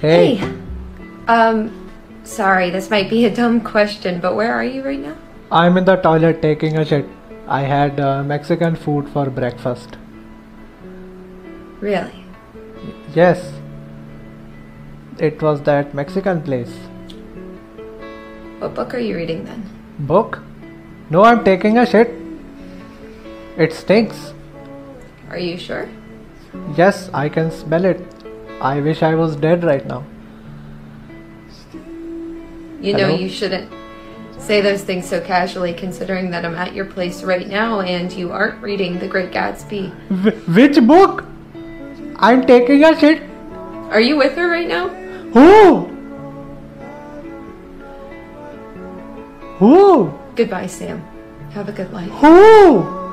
Hey. Um, sorry, this might be a dumb question, but where are you right now? I'm in the toilet taking a shit. I had uh, Mexican food for breakfast. Really? Yes. It was that Mexican place. What book are you reading then? Book? No, I'm taking a shit. It stinks. Are you sure? Yes, I can smell it. I wish I was dead right now. You know Hello? you shouldn't say those things so casually considering that I'm at your place right now and you aren't reading The Great Gatsby. Wh- which book? I'm taking a shit. Are you with her right now? Who? Who? Goodbye, Sam. Have a good life. Who?